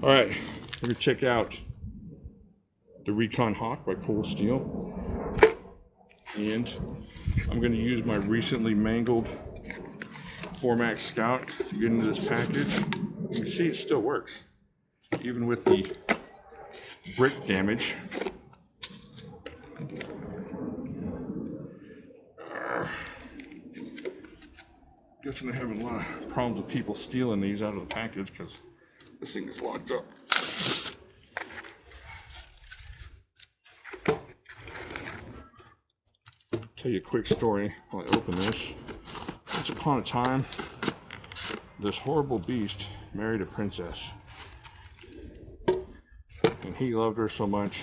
All right, we're gonna check out the Recon Hawk by Cold Steel. And I'm gonna use my recently mangled 4-Max Scout to get into this package. You can see it still works, even with the brick damage. Guessing they're having a lot of problems with people stealing these out of the package because this thing is locked up. Tell you a quick story while I open this. Once upon a time, this horrible beast married a princess. And he loved her so much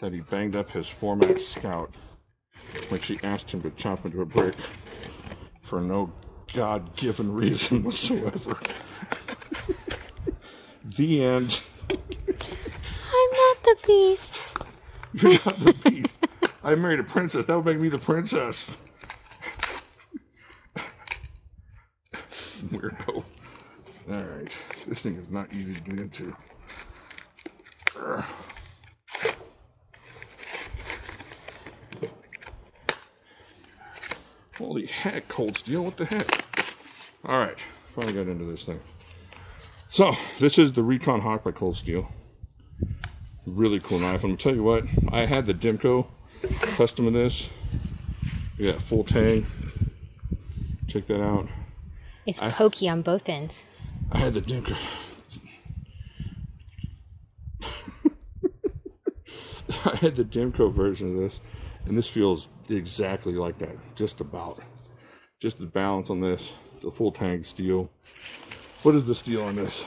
that he banged up his 4-Max Scout when she asked him to chop into a brick for no God given reason whatsoever. The end. I'm not the beast. You're not the beast. I married a princess. That would make me the princess. Weirdo. Alright. This thing is not easy to get into. Ugh. Holy heck, cold steel, what the heck? Alright, finally got into this thing. So, this is the Recon Hawk by Cold Steel. Really cool knife. I'm gonna tell you what, I had the Demko custom of this. Yeah, full tang. Check that out. It's pokey on both ends. I had the Demko. I had the Demko version of this, and this feels exactly like that. Just about. Just the balance on this, the full tang steel. What is the steel on this?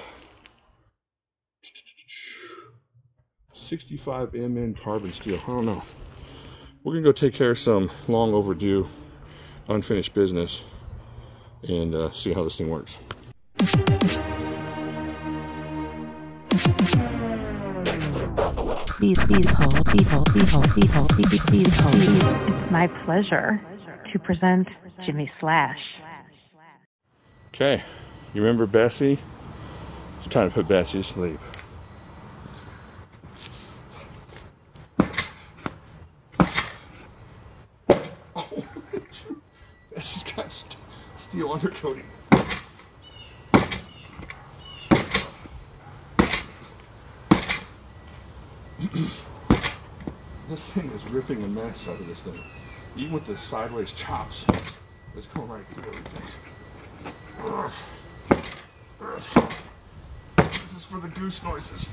65 MN carbon steel. I don't know. We're gonna go take care of some long overdue, unfinished business, and uh, see how this thing works. Please, please hold, please hold, please hold, please hold, please, please hold. It's my pleasure to present Jimislash. Okay, you remember Bessie? It's time to put Bessie to sleep. Oh, Bessie's got st- steel undercoating. this thing is ripping a mess out of this thing. Even with the sideways chops, it's going right through everything. This is for the goose noises.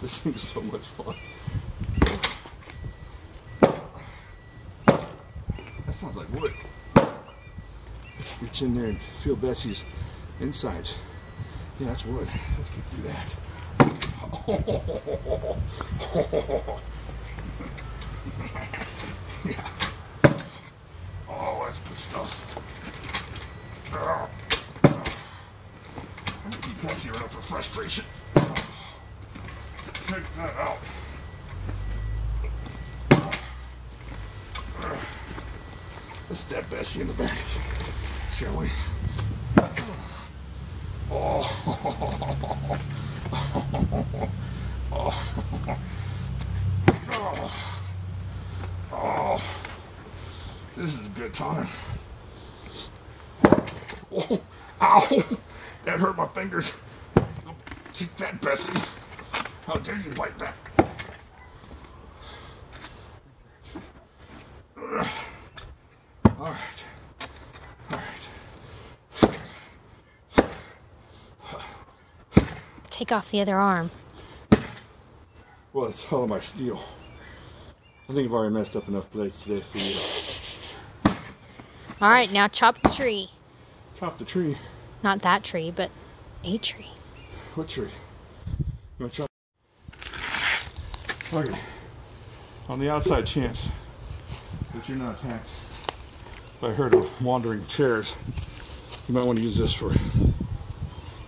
This thing is so much fun. That sounds like wood. Let's reach in there and feel Bessie's insides. Yeah, that's wood. Let's get through that. yeah. Oh. Oh. Keep Bessie enough for frustration. Check that out. Let's stab Bessie in the back, shall we? Oh. Oh. Oh. oh. This is a good time. Oh, ow! That hurt my fingers. Take that, Bessie. How dare you bite that? Ugh. All right. All right. Take off the other arm. Well, it's hell of my steel. I think I've already messed up enough blades today for you. All right, now chop the tree. Chop the tree. Not that tree, but a tree. What tree? Want to chop? Okay. On the outside chance that you're not attacked by a herd of wandering chairs, you might want to use this for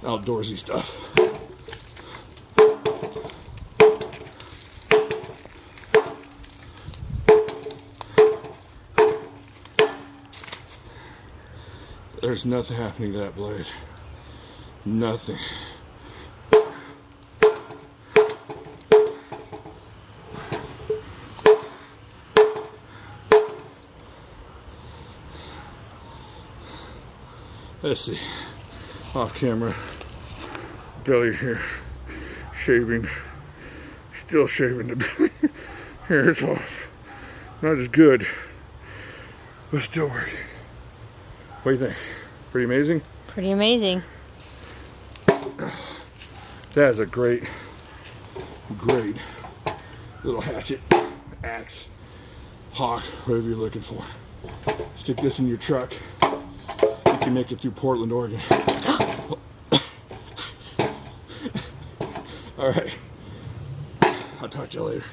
outdoorsy stuff. There's nothing happening to that blade. Nothing. Let's see. Off camera. Belly here. Shaving. Still shaving the belly. Hair's off. Not as good. But still working. What do you think? Pretty amazing? Pretty amazing. That is a great, great little hatchet, axe, hawk, whatever you're looking for. Stick this in your truck. You can make it through Portland, Oregon. All right. I'll talk to you later.